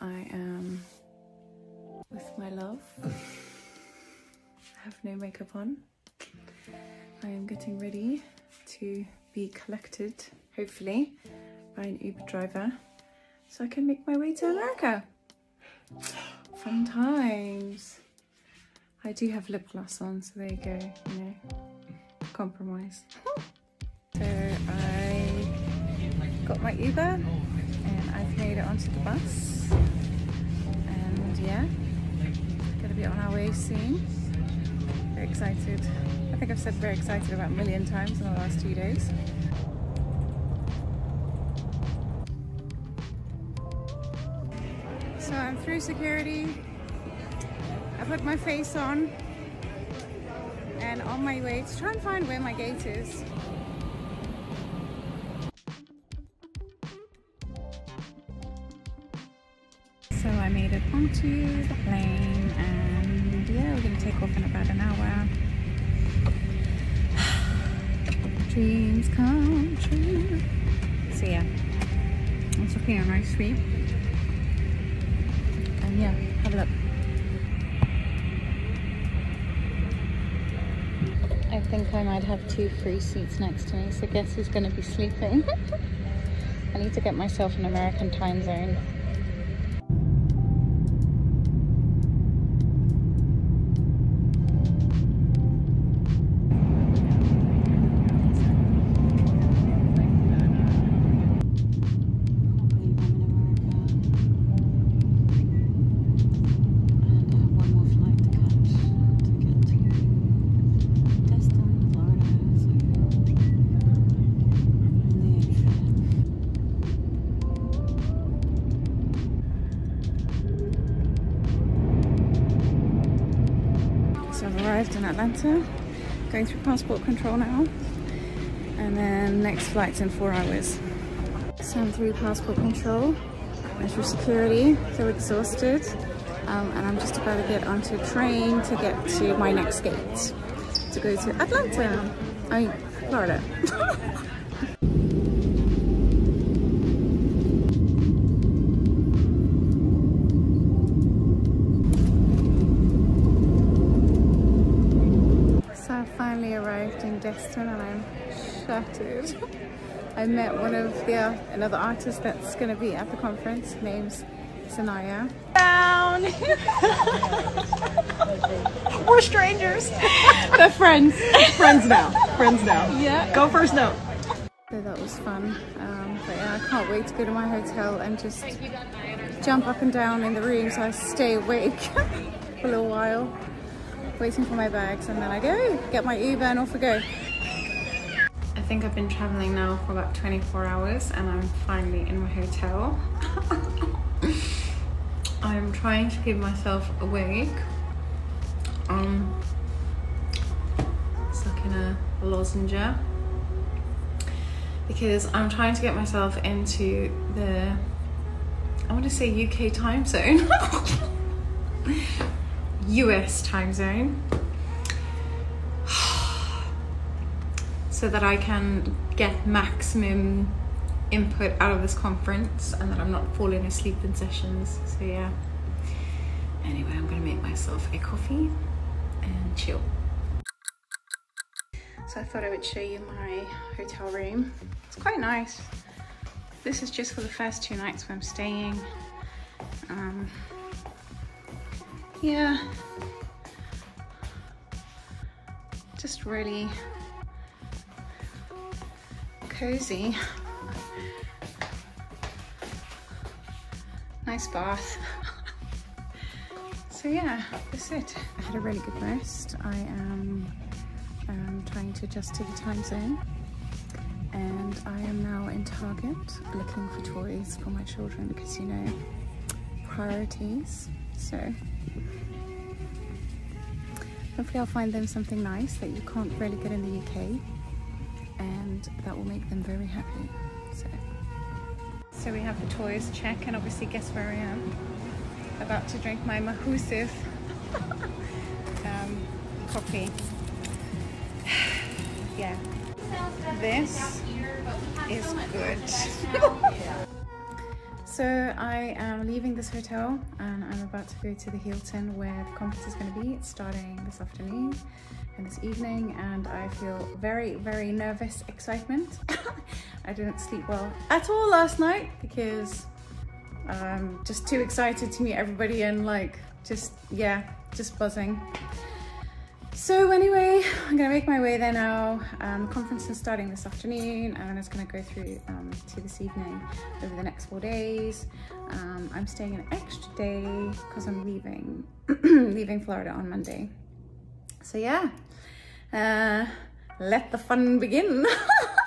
I am with my love. I have no makeup on. I am getting ready to be collected, hopefully, by an Uber driver so I can make my way to America. Fun times. I do have lip gloss on, so there you go, you know, compromise. so I got my Uber and I've made it onto the bus. Way soon. Very excited. I think I've said very excited about a million times in the last two days. So I'm through security. I put my face on and on my way to try and find where my gate is. So I made it onto the plane Dreams come true. So yeah, I'm looking a nice sweep. And yeah, have a look. I think I might have two free seats next to me, so guess who's gonna be sleeping? I need to get myself an American time zone. Arrived in Atlanta, going through passport control now, and then next flight's in four hours. So I'm through passport control, and through security, so exhausted, um, and I'm just about to get onto a train to get to my next gate, to go to Atlanta, I mean, Florida. So I finally arrived and I'm shattered. I met one of the uh, another artist that's going to be at the conference. Name's Sanaya. Down. We're strangers. They're friends. Friends now. Friends now. Yeah. Go first note. So that was fun. Um, but yeah, I can't wait to go to my hotel and just jump up and down in the room so I stay awake for a little while, waiting for my bags, and then I go get my Uber and off we go. I think I've been traveling now for about 24 hours and I'm finally in my hotel. I'm trying to keep myself awake. Um, stuck in a lozenge because I'm trying to get myself into the I want to say UK time zone. US time zone. So that I can get maximum input out of this conference and that I'm not falling asleep in sessions. So yeah. Anyway, I'm gonna make myself a coffee and chill. So I thought I would show you my hotel room. It's quite nice. This is just for the first two nights where I'm staying. Um, yeah, just really cozy. Nice bath. so yeah, that's it. I had a really good rest. I am um, trying to adjust to the time zone and I am now in Target looking for toys for my children because you know priorities so hopefully I'll find them something nice that you can't really get in the UK and that will make them very happy. So so we have the toys check and obviously guess where I am? About to drink my Mahusif um, coffee. Yeah. This is good. so I am leaving this hotel and I'm about to go to the Hilton where the conference is going to be. Starting this afternoon and this evening, and I feel very, very nervous excitement. I didn't sleep well at all last night because I'm just too excited to meet everybody and like just, yeah, just buzzing. So anyway, I'm gonna make my way there now. Um, conference is starting this afternoon and it's gonna go through um, to this evening over the next four days. Um, I'm staying an extra day because I'm leaving, leaving Florida on Monday. So yeah, uh, let the fun begin.